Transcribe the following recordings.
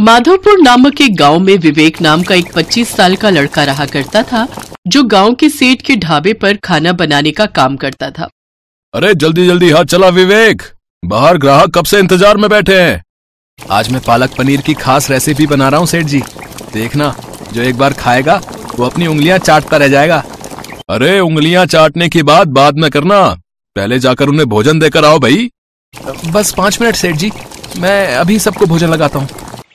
माधवपुर नामक एक गाँव में विवेक नाम का एक 25 साल का लड़का रहा करता था, जो गाँव के सेठ के ढाबे पर खाना बनाने का काम करता था। अरे जल्दी जल्दी, हाथ चला विवेक। बाहर ग्राहक कब से इंतज़ार में बैठे हैं? आज मैं पालक पनीर की खास रेसिपी बना रहा हूँ, सेठ जी। देखना, जो एक बार खाएगा, वो अपनी उंगलियाँ चाटता रह जाएगा। अरे, उंगलियाँ चाटने की बात बाद में करना। पहले जाकर उन्हें भोजन देकर आओ भाई। बस पाँच मिनट, सेठ जी। मैं अभी सबको भोजन लगाता हूँ।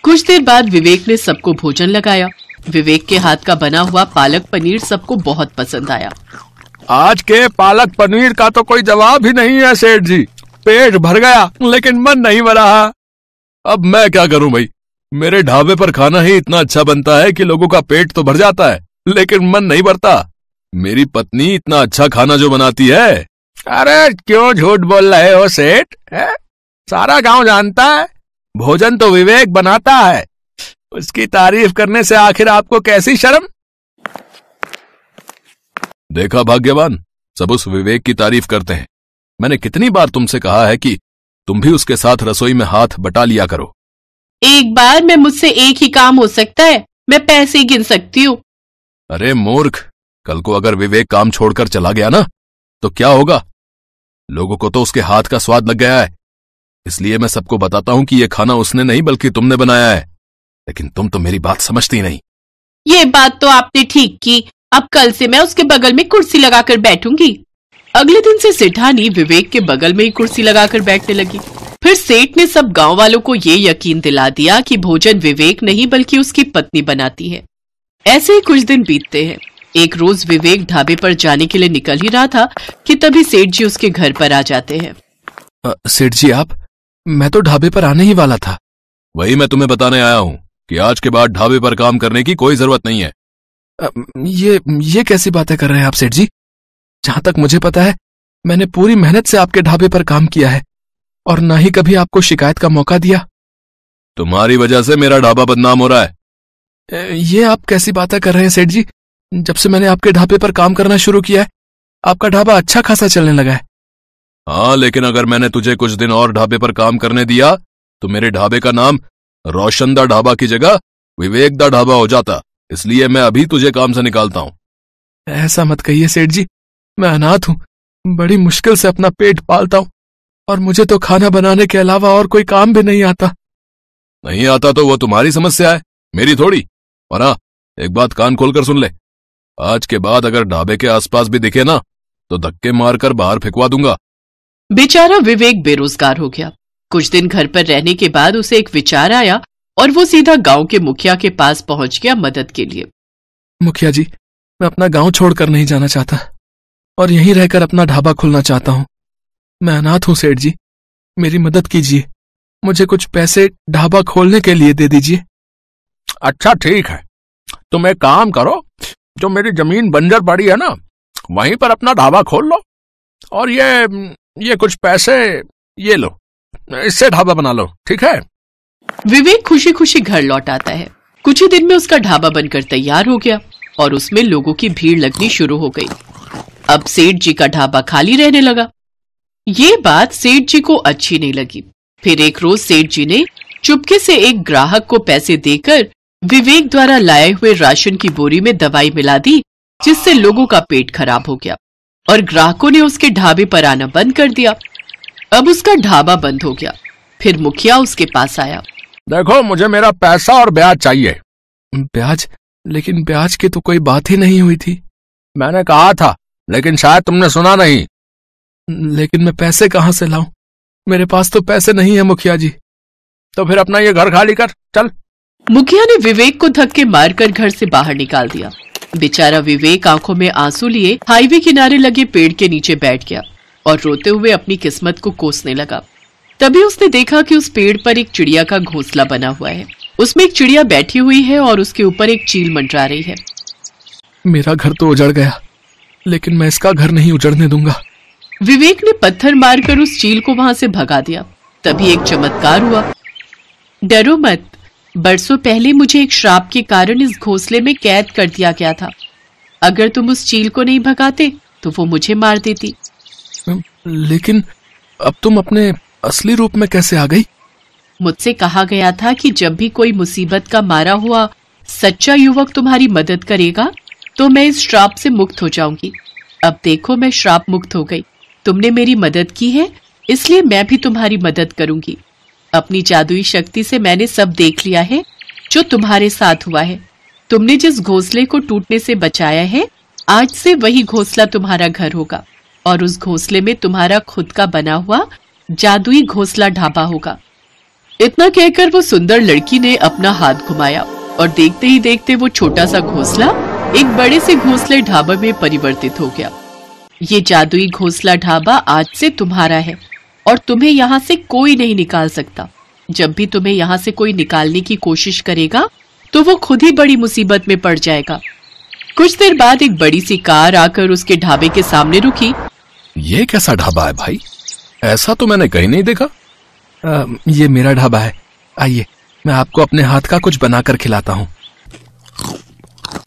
कुछ देर बाद विवेक ने सबको भोजन लगाया। विवेक के हाथ का बना हुआ पालक पनीर सबको बहुत पसंद आया। आज के पालक पनीर का तो कोई जवाब ही नहीं है, सेठ जी। पेट भर गया, लेकिन मन नहीं भरा। अब मैं क्या करूँ भाई? मेरे ढाबे पर खाना ही इतना अच्छा बनता है कि लोगों का पेट तो भर जाता है, लेकिन मन नहीं भरता। मेरी पत्नी इतना अच्छा खाना जो बनाती है। अरे, क्यों झूठ बोल रहे हो, सेठ? सारा गाँव जानता है। भोजन तो विवेक बनाता है। उसकी तारीफ़ करने से आखिर आपको कैसी शर्म? देखा भाग्यवान सब उस विवेक की तारीफ़ करते हैं। मैंने कितनी बार तुमसे कहा है कि तुम भी उसके साथ रसोई में हाथ बटा लिया करो। एक बार में मुझसे एक ही काम हो सकता है मैं पैसे गिन सकती हूँ। अरे मूर्ख कल को अगर विवेक काम छोड़कर चला गया ना तो क्या होगा? लोगों को तो उसके हाथ का स्वाद लग गया है। इसलिए मैं सबको बताता हूँ कि यह खाना उसने नहीं बल्कि तुमने बनाया है। लेकिन तुम तो मेरी बात समझती नहीं। ये बात तो आपने ठीक की। अब कल से मैं उसके बगल में कुर्सी लगाकर बैठूँगी। अगले दिन से सेठानी विवेक के बगल में ही कुर्सी लगाकर बैठने लगी। फिर सेठ ने सब गाँव वालों को ये यकीन दिला दिया कि भोजन विवेक नहीं बल्कि उसकी पत्नी बनाती है। ऐसे ही कुछ दिन बीतते हैं। एक रोज विवेक ढाबे पर जाने के लिए निकल ही रहा था कि तभी सेठ जी उसके घर पर आ जाते हैं। सेठ जी आप मैं तो ढाबे पर आने ही वाला था। वही मैं तुम्हें बताने आया हूँ कि आज के बाद ढाबे पर काम करने की कोई ज़रूरत नहीं है। ये ये कैसी बातें कर रहे हैं आप सेठ जी? जहाँ तक मुझे पता है मैंने पूरी मेहनत से आपके ढाबे पर काम किया है और ना ही कभी आपको शिकायत का मौका दिया। तुम्हारी वजह से मेरा ढाबा बदनाम हो रहा है। ये आप कैसी बातें कर रहे हैं सेठ जी? जब से मैंने आपके ढाबे पर काम करना शुरू किया है आपका ढाबा अच्छा खासा चलने लगा है। हाँ लेकिन अगर मैंने तुझे कुछ दिन और ढाबे पर काम करने दिया तो मेरे ढाबे का नाम रोशनदा ढाबा की जगह विवेकदा ढाबा हो जाता। इसलिए मैं अभी तुझे काम से निकालता हूँ। ऐसा मत कहिए सेठ जी। मैं अनाथ हूँ। बड़ी मुश्किल से अपना पेट पालता हूँ। और मुझे तो खाना बनाने के अलावा और कोई काम भी नहीं आता। नहीं आता तो वो तुम्हारी समस्या है मेरी थोड़ी। और हाँ एक बात कान खोलकर सुन ले। आज के बाद अगर ढाबे के आसपास भी दिखे ना तो धक्के मारकर बाहर फेंकवा दूँगा। बेचारा विवेक बेरोजगार हो गया। कुछ दिन घर पर रहने के बाद उसे एक विचार आया और वो सीधा गाँव के मुखिया के पास पहुँच गया मदद के लिए। मुखिया जी मैं अपना गाँव छोड़कर नहीं जाना चाहता और यहीं रहकर अपना ढाबा खोलना चाहता हूँ। मैं अनाथ हूँ सेठ जी। मेरी मदद कीजिए। मुझे कुछ पैसे ढाबा खोलने के लिए दे दीजिए। अच्छा ठीक है। तुम एक काम करो जो मेरी ज़मीन बंजर पड़ी है ना वहीं पर अपना ढाबा खोल लो। और ये ये कुछ पैसे, ये लो। इससे ढाबा बना लो, ठीक है? विवेक खुशी खुशी घर लौट आता है। कुछ ही दिन में उसका ढाबा बनकर तैयार हो गया और उसमें लोगों की भीड़ लगनी शुरू हो गई। अब सेठ जी का ढाबा खाली रहने लगा। ये बात सेठ जी को अच्छी नहीं लगी। फिर एक रोज सेठ जी ने चुपके से एक ग्राहक को पैसे देकर विवेक द्वारा लाए हुए राशन की बोरी में दवाई मिला दी, जिससे लोगों का पेट खराब हो गया। और ग्राहकों ने उसके ढाबे पर आना बंद कर दिया। अब उसका ढाबा बंद हो गया। फिर मुखिया उसके पास आया। देखो मुझे मेरा पैसा और ब्याज चाहिए। ब्याज? लेकिन ब्याज की तो कोई बात ही नहीं हुई थी। मैंने कहा था लेकिन शायद तुमने सुना नहीं। लेकिन मैं पैसे कहाँ से लाऊं? मेरे पास तो पैसे नहीं है मुखिया जी। तो फिर अपना ये घर खाली कर चल। मुखिया ने विवेक को धक्के मारकर घर से बाहर निकाल दिया। बेचारा विवेक आँखों में आँसू लिए हाईवे किनारे लगे पेड़ के नीचे बैठ गया और रोते हुए अपनी किस्मत को कोसने लगा। तभी उसने देखा कि उस पेड़ पर एक चिड़िया का घोंसला बना हुआ है। उसमें एक चिड़िया बैठी हुई है और उसके ऊपर एक चील मंडरा रही है। मेरा घर तो उजड़ गया लेकिन मैं इसका घर नहीं उजड़ने दूँगा। विवेक ने पत्थर मारकर उस चील को वहाँ से भगा दिया। तभी एक चमत्कार हुआ। डरो मत बरसों पहले मुझे एक श्राप के कारण इस घोंसले में कैद कर दिया गया था। अगर तुम उस चील को नहीं भगाते तो वो मुझे मार देती। लेकिन अब तुम अपने असली रूप में कैसे आ गई? मुझसे कहा गया था कि जब भी कोई मुसीबत का मारा हुआ सच्चा युवक तुम्हारी मदद करेगा तो मैं इस श्राप से मुक्त हो जाऊँगी। अब देखो मैं श्राप मुक्त हो गई। तुमने मेरी मदद की है इसलिए मैं भी तुम्हारी मदद करूँगी। अपनी जादुई शक्ति से मैंने सब देख लिया है, जो तुम्हारे साथ हुआ है। तुमने जिस घोंसले को टूटने से बचाया है, आज से वही घोंसला तुम्हारा घर होगा, और उस घोंसले में तुम्हारा खुद का बना हुआ, जादुई घोंसला ढाबा होगा। इतना कहकर वो सुंदर लड़की ने अपना हाथ घुमाया, और देखते ही देखते वो छोटा सा घोंसला, एक बड़े से घोंसले ढाबा में परिवर्तित हो गया। ये जादुई घोंसला ढाबा आज से तुम्हारा है। और तुम्हें यहाँ से कोई नहीं निकाल सकता। जब भी तुम्हें यहाँ से कोई निकालने की कोशिश करेगा तो वो खुद ही बड़ी मुसीबत में पड़ जाएगा। कुछ देर बाद एक बड़ी सी कार आकर उसके ढाबे के सामने रुकी। ये कैसा ढाबा है भाई? ऐसा तो मैंने कहीं नहीं देखा। आ, ये मेरा ढाबा है। आइए मैं आपको अपने हाथ का कुछ बनाकर खिलाता हूँ।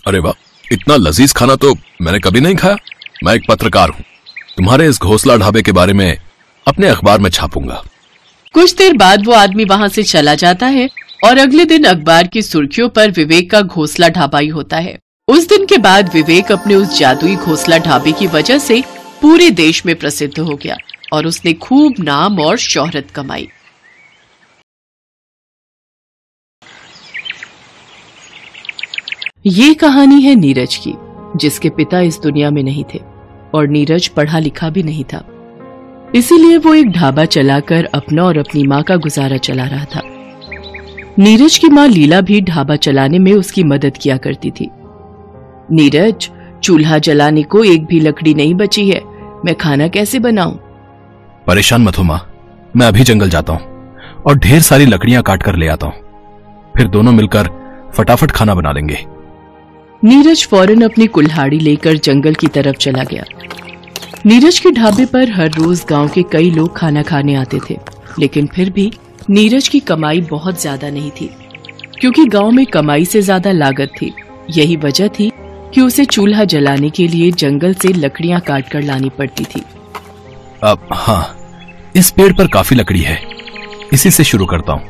अरे वाह इतना लजीज खाना तो मैंने कभी नहीं खाया। मैं एक पत्रकार हूँ। तुम्हारे इस घोसला ढाबे के बारे में अपने अखबार में छापूँगा। कुछ देर बाद वो आदमी वहाँ से चला जाता है और अगले दिन अखबार की सुर्खियों पर विवेक का घोसला ढाबा ही होता है। उस दिन के बाद विवेक अपने उस जादुई घोसला ढाबे की वजह से पूरे देश में प्रसिद्ध हो गया और उसने खूब नाम और शोहरत कमाई। ये कहानी है नीरज की, जिसके पिता इस दुनिया में नहीं थे और नीरज पढ़ा लिखा भी नहीं था। इसीलिए वो एक ढाबा चलाकर अपना और अपनी माँ का गुजारा चला रहा था। नीरज की माँ लीला भी ढाबा चलाने में उसकी मदद किया करती थी। नीरज चूल्हा जलाने को एक भी लकड़ी नहीं बची है। मैं खाना कैसे बनाऊँ? परेशान मत हो माँ। मैं अभी जंगल जाता हूँ और ढेर सारी लकड़ियाँ काट कर ले आता हूँ। फिर दोनों मिलकर फटाफट खाना बना लेंगे। नीरज फ़ौरन अपनी कुल्हाड़ी लेकर जंगल की तरफ़ चला गया। नीरज के ढाबे पर हर रोज गाँव के कई लोग खाना खाने आते थे लेकिन फिर भी नीरज की कमाई बहुत ज़्यादा नहीं थी क्योंकि गाँव में कमाई से ज़्यादा लागत थी। यही वजह थी कि उसे चूल्हा जलाने के लिए जंगल से लकड़ियाँ काट कर लानी पड़ती थी। अब हाँ इस पेड़ पर काफ़ी लकड़ी है। इसी से शुरू करता हूँ।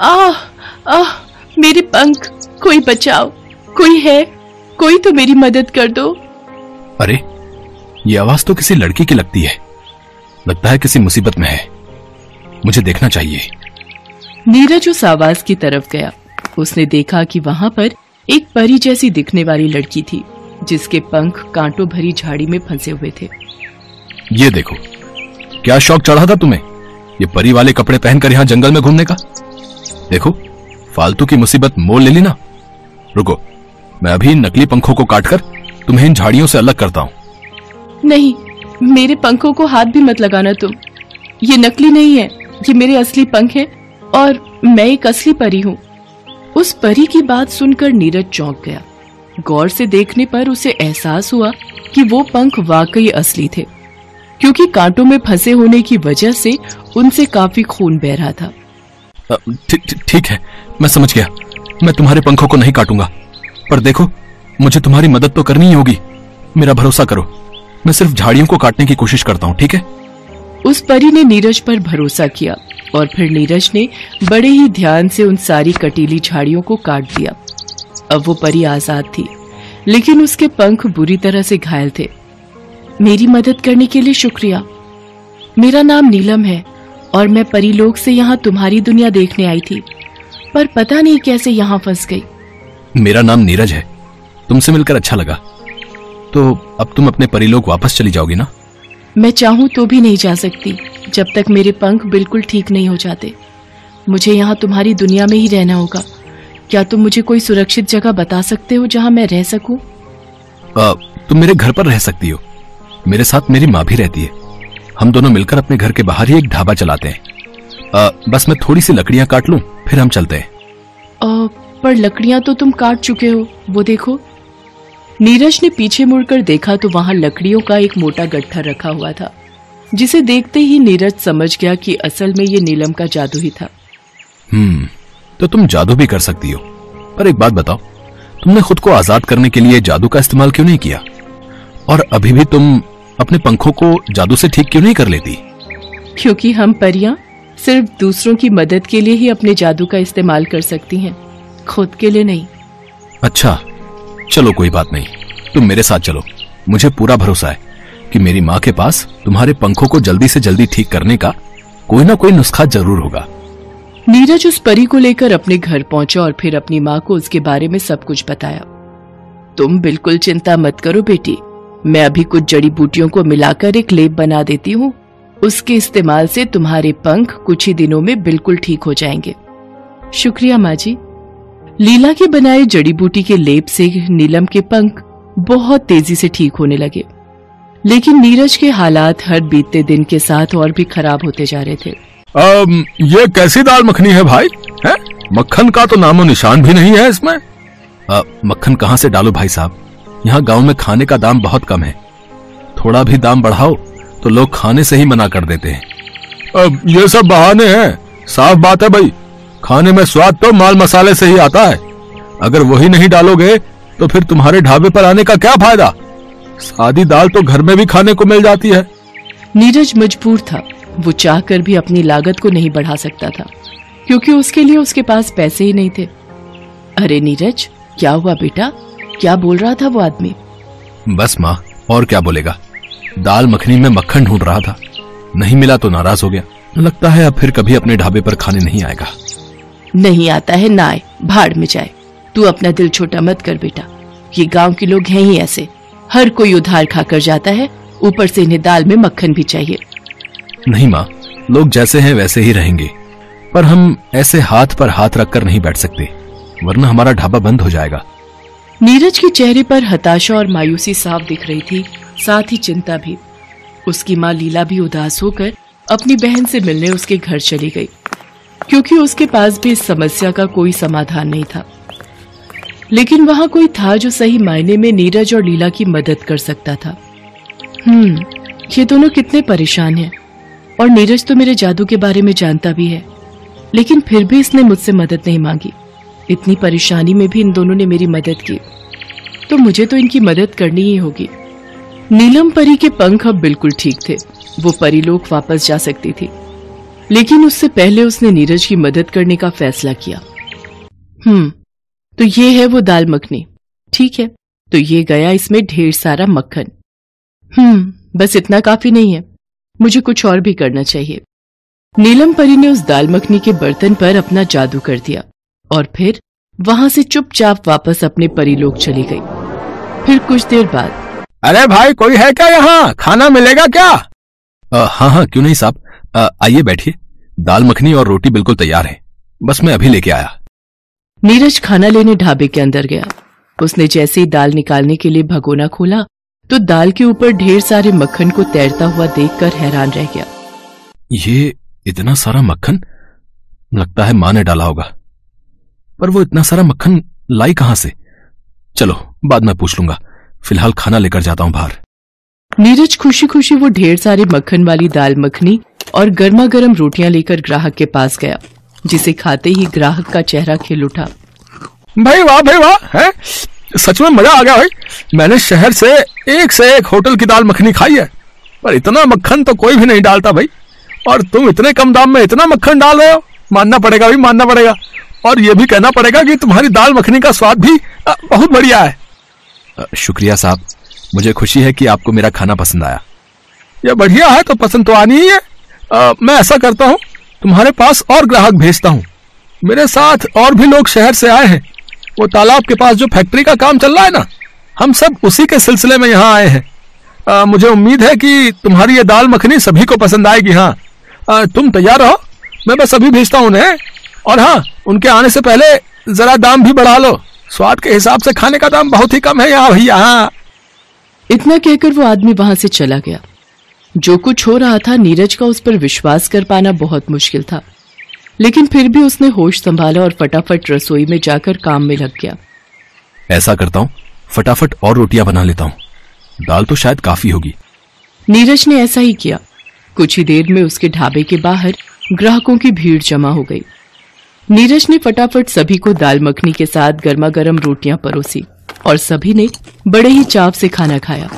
आह आह मेरे पंख कोई बचाओ कोई है कोई तो मेरी मदद कर दो। अरे ये आवाज़ तो किसी लड़की की लगती है। लगता है किसी मुसीबत में है। मुझे देखना चाहिए। नीरज उस आवाज़ की तरफ़ गया। उसने देखा कि वहाँ पर एक परी जैसी दिखने वाली लड़की थी जिसके पंख कांटों भरी झाड़ी में फंसे हुए थे। ये देखो क्या शौक चढ़ा था तुम्हें ये परी वाले कपड़े पहनकर यहाँ जंगल में घूमने का? देखो फालतू की मुसीबत मोल ले ली ना। रुको मैं अभी नकली पंखों को काटकर तुम्हें इन झाड़ियों से अलग करता हूँ। नहीं, मेरे पंखों को हाथ भी मत लगाना तुम। ये नकली नहीं है, ये मेरे असली पंख हैं और मैं एक असली परी हूँ। उस परी की बात सुनकर नीरज चौंक गया। गौर से देखने पर उसे एहसास हुआ कि वो पंख वाकई असली थे, क्योंकि कांटों में फंसे होने की वजह से उनसे काफ़ी खून बह रहा था। ठीक है, मैं समझ गया। मैं तुम्हारे पंखों को नहीं काटूँगा। पर देखो, मुझे तुम्हारी मदद तो करनी ही होगी। मेरा भरोसा करो। मैं सिर्फ़ झाड़ियों को काटने की कोशिश करता हूँ ठीक है? उस परी ने नीरज पर भरोसा किया और फिर नीरज ने बड़े ही ध्यान से उन सारी कटीली झाड़ियों को काट दिया। अब वो परी आज़ाद थी लेकिन उसके पंख बुरी तरह से घायल थे। मेरी मदद करने के लिए शुक्रिया। मेरा नाम नीलम है और मैं परीलोक से यहाँ तुम्हारी दुनिया देखने आई थी पर पता नहीं कैसे यहाँ फंस गई। मेरा नाम नीरज है। तुमसे मिलकर अच्छा लगा। तो अब तुम अपने परिलोक वापस चली जाओगी ना? मैं चाहूँ तो भी नहीं जा सकती जब तक मेरे पंख बिल्कुल ठीक नहीं हो जाते। मुझे यहाँ तुम्हारी दुनिया में ही रहना होगा। क्या तुम मुझे कोई सुरक्षित जगह बता सकते हो जहाँ मैं रह सकूँ? तुम मेरे घर पर रह सकती हो। मेरे साथ मेरी माँ भी रहती है। हम दोनों मिलकर अपने घर के बाहर ही एक ढाबा चलाते हैं। आ, बस मैं थोड़ी सी लकड़ियाँ काट लूँ फिर हम चलते हैं। आ, पर लकड़ियाँ तो तुम काट चुके हो वो देखो। नीरज ने पीछे मुड़कर देखा तो वहाँ लकड़ियों का एक मोटा गट्ठा रखा हुआ था जिसे देखते ही नीरज समझ गया कि असल में ये नीलम का जादू ही था। हम्म तो तुम जादू भी कर सकती हो। पर एक बात बताओ तुमने खुद को आज़ाद करने के लिए जादू का इस्तेमाल क्यों नहीं किया? और अभी भी तुम अपने पंखों को जादू से ठीक क्यों नहीं कर लेती? क्योंकि हम परियाँ सिर्फ़ दूसरों की मदद के लिए ही अपने जादू का इस्तेमाल कर सकती हैं खुद के लिए नहीं। अच्छा चलो कोई बात नहीं, तुम मेरे साथ चलो। मुझे पूरा भरोसा है कि मेरी माँ के पास तुम्हारे पंखों को जल्दी से जल्दी ठीक करने का कोई ना कोई नुस्खा ज़रूर होगा। नीरज उस परी को लेकर अपने घर पहुँचा और फिर अपनी माँ को उसके बारे में सब कुछ बताया। तुम बिल्कुल चिंता मत करो बेटी, मैं अभी कुछ जड़ी बूटियों को मिलाकर एक लेप बना देती हूँ। उसके इस्तेमाल से तुम्हारे पंख कुछ ही दिनों में बिल्कुल ठीक हो जाएँगे। शुक्रिया माँ जी। लीला के बनाए जड़ी बूटी के लेप से नीलम के पंख बहुत तेज़ी से ठीक होने लगे। लेकिन नीरज के हालात हर बीतते दिन के साथ और भी खराब होते जा रहे थे। अम, ये कैसी दाल मखनी है भाई? है? मक्खन का तो नामो निशान भी नहीं है इसमें। आ, मक्खन कहाँ से डालो भाई साहब? यहाँ गाँव में खाने का दाम बहुत कम है। थोड़ा भी दाम बढ़ाओ तो लोग खाने से ही मना कर देते हैं। अब ये सब बहाने हैं। साफ़ बात है भाई। खाने में स्वाद तो माल मसाले से ही आता है। अगर वही नहीं डालोगे तो फिर तुम्हारे ढाबे पर आने का क्या फ़ायदा? सादी दाल तो घर में भी खाने को मिल जाती है। नीरज मजबूर था। वो चाहकर भी अपनी लागत को नहीं बढ़ा सकता था क्योंकि उसके लिए उसके पास पैसे ही नहीं थे। अरे नीरज क्या हुआ बेटा? क्या बोल रहा था वो आदमी? बस माँ और क्या बोलेगा? दाल मखनी में मक्खन ढूंढ रहा था। नहीं मिला तो नाराज़ हो गया। लगता है अब फिर कभी अपने ढाबे पर खाने नहीं आएगा। नहीं आता है ना आए भाड़ में जाए। तू अपना दिल छोटा मत कर बेटा। ये गाँव के लोग हैं ही ऐसे। हर कोई उधार खाकर जाता है ऊपर से इन्हें दाल में मक्खन भी चाहिए। नहीं माँ लोग जैसे हैं वैसे ही रहेंगे। पर हम ऐसे हाथ पर हाथ रखकर नहीं बैठ सकते वरना हमारा ढाबा बंद हो जाएगा। नीरज के चेहरे पर हताशा और मायूसी साफ़ दिख रही थी साथ ही चिंता भी। उसकी माँ लीला भी उदास होकर अपनी बहन से मिलने उसके घर चली गई। क्योंकि उसके पास भी इस समस्या का कोई समाधान नहीं था। लेकिन वहाँ कोई था जो सही मायने में नीरज और लीला की मदद कर सकता था। हम्म ये दोनों कितने परेशान हैं। और नीरज तो मेरे जादू के बारे में जानता भी है, लेकिन फिर भी इसने मुझसे मदद नहीं मांगी। इतनी परेशानी में भी इन दोनों ने मेरी मदद की। तो मुझे तो इनकी मदद करनी ही होगी। नीलम परी के पंख अब बिल्कुल ठीक थे। वो परीलोक वापस जा सकती थी। लेकिन उससे पहले उसने नीरज की मदद करने का फैसला किया। हम्म तो ये है वो दाल मखनी ठीक है? तो ये गया इसमें ढेर सारा मक्खन। हम्म बस इतना काफ़ी नहीं है। मुझे कुछ और भी करना चाहिए। नीलम परी ने उस दाल मखनी के बर्तन पर अपना जादू कर दिया और फिर वहाँ से चुपचाप वापस अपने परिलोक चली गई। फिर कुछ देर बाद अरे भाई कोई है क्या यहाँ? खाना मिलेगा क्या? आ, हाँ हाँ क्यों नहीं साहब? आइए बैठिए। दाल मखनी और रोटी बिल्कुल तैयार है। बस मैं अभी लेके आया। नीरज खाना लेने ढाबे के अंदर गया। उसने जैसे ही दाल निकालने के लिए भगोना खोला तो दाल के ऊपर ढेर सारे मक्खन को तैरता हुआ देखकर हैरान रह गया। ये इतना सारा मक्खन? लगता है माँ ने डाला होगा। पर वो इतना सारा मक्खन लाई कहाँ से? चलो बाद में पूछ लूँगा। फ़िलहाल खाना लेकर जाता हूँ बाहर। नीरज खुशी खुशी वो ढेर सारी मक्खन वाली दाल मखनी और गर्मा गर्म रोटियाँ लेकर ग्राहक के पास गया जिसे खाते ही ग्राहक का चेहरा खिल उठा। भाई वाह भाई वाह है? सच में मज़ा आ गया भाई। मैंने शहर से एक से एक होटल की दाल मखनी खाई है पर इतना मक्खन तो कोई भी नहीं डालता भाई। और तुम इतने कम दाम में इतना मक्खन डाल रहे हो? मानना पड़ेगा भाई मानना पड़ेगा। और ये भी कहना पड़ेगा कि तुम्हारी दाल मखनी का स्वाद भी बहुत बढ़िया है। शुक्रिया साहब। मुझे खुशी है कि आपको मेरा खाना पसंद आया। ये बढ़िया है तो पसंद तो आनी ही है। आ, मैं ऐसा करता हूँ तुम्हारे पास और ग्राहक भेजता हूँ। मेरे साथ और भी लोग शहर से आए हैं। वो तालाब के पास जो फैक्ट्री का काम चल रहा है ना हम सब उसी के सिलसिले में यहाँ आए हैं। मुझे उम्मीद है कि तुम्हारी ये दाल मखनी सभी को पसंद आएगी हाँ। तुम तैयार रहो मैं बस अभी भेजता हूँ उन्हें। और हाँ उनके आने से पहले जरा दाम भी बढ़ा लो। स्वाद के हिसाब से खाने का दाम बहुत ही कम है यहाँ भैया हाँ। इतना कहकर वो आदमी वहाँ से चला गया। जो कुछ हो रहा था नीरज का उस पर विश्वास कर पाना बहुत मुश्किल था। लेकिन फिर भी उसने होश संभाला और फटाफट रसोई में जाकर काम में लग गया। ऐसा करता हूँ फटाफट और रोटियाँ बना लेता हूँ। दाल तो शायद काफ़ी होगी। नीरज ने ऐसा ही किया। कुछ ही देर में उसके ढाबे के बाहर ग्राहकों की भीड़ जमा हो गई। नीरज ने फटाफट सभी को दाल मखनी के साथ गर्मा गर्म रोटियाँ परोसी और सभी ने बड़े ही चाव से खाना खाया।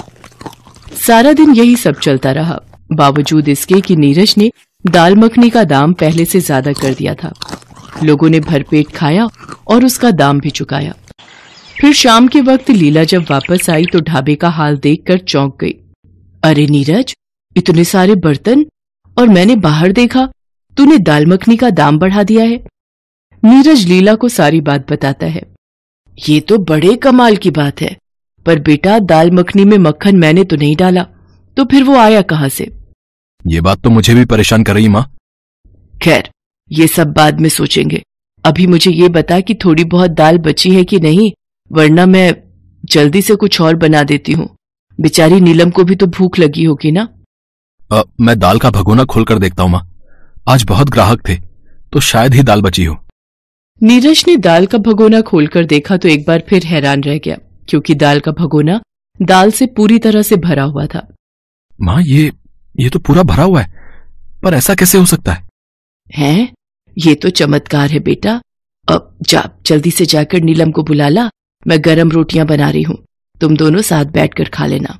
सारा दिन यही सब चलता रहा। बावजूद इसके कि नीरज ने दाल मखनी का दाम पहले से ज़्यादा कर दिया था। लोगों ने भरपेट खाया और उसका दाम भी चुकाया। फिर शाम के वक्त लीला जब वापस आई तो ढाबे का हाल देखकर चौंक गई। अरे नीरज, इतने सारे बर्तन और मैंने बाहर देखा, तूने दाल मखनी का दाम बढ़ा दिया है। नीरज लीला को सारी बात बताता है। ये तो बड़े कमाल की बात है। पर बेटा दाल मखनी में मक्खन मैंने तो नहीं डाला। तो फिर वो आया कहाँ से? ये बात तो मुझे भी परेशान कर रही माँ। खैर ये सब बाद में सोचेंगे। अभी मुझे ये बता कि थोड़ी बहुत दाल बची है कि नहीं वरना मैं जल्दी से कुछ और बना देती हूँ। बेचारी नीलम को भी तो भूख लगी होगी ना? अ, मैं दाल का भगोना खोलकर देखता हूँ माँ। आज बहुत ग्राहक थे तो शायद ही दाल बची हो। नीरज ने दाल का भगोना खोलकर देखा तो एक बार फिर हैरान रह गया। क्योंकि दाल का भगोना दाल से पूरी तरह से भरा हुआ था। माँ ये ये तो पूरा भरा हुआ है पर ऐसा कैसे हो सकता है? हैं? ये तो चमत्कार है बेटा। अब जा जल्दी से जाकर नीलम को बुला ला मैं गरम रोटियाँ बना रही हूँ। तुम दोनों साथ बैठकर खा लेना।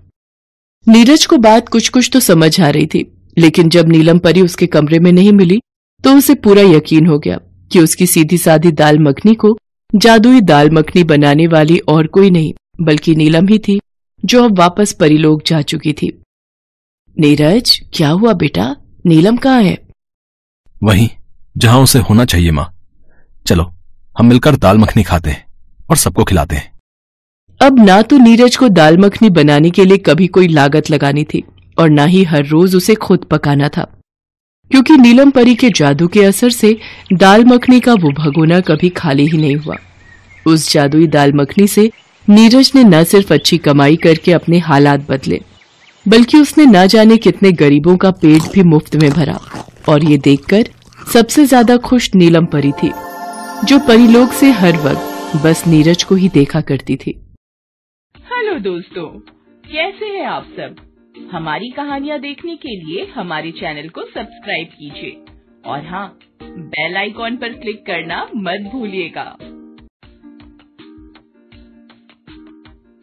नीरज को बात कुछ कुछ तो समझ आ रही थी लेकिन जब नीलम परी उसके कमरे में नहीं मिली तो उसे पूरा यकीन हो गया कि उसकी सीधी साधी दाल मखनी को जादुई दाल मखनी बनाने वाली और कोई नहीं बल्कि नीलम ही थी जो अब वापस परिलोक जा चुकी थी। नीरज क्या हुआ बेटा? नीलम कहाँ है? वहीं जहाँ उसे होना चाहिए माँ। चलो हम मिलकर दाल मखनी खाते हैं और सबको खिलाते हैं। अब ना तो नीरज को दाल मखनी बनाने के लिए कभी कोई लागत लगानी थी और ना ही हर रोज उसे खुद पकाना था। क्योंकि नीलम परी के जादू के असर से दाल मखनी का वो भगोना कभी खाली ही नहीं हुआ। उस जादुई दाल मखनी से नीरज ने न सिर्फ़ अच्छी कमाई करके अपने हालात बदले, बल्कि उसने न जाने कितने गरीबों का पेट भी मुफ़्त में भरा। और ये देखकर सबसे ज़्यादा खुश नीलम परी थी, जो परिलोक से हर वक्त बस नीरज को ही देखा करती थी। हेलो दोस्तों, कैसे हैं आप सब? हमारी कहानियाँ देखने के लिए हमारे चैनल को सब्सक्राइब कीजिए। और हाँ बेल आइकॉन पर क्लिक करना मत भूलिएगा।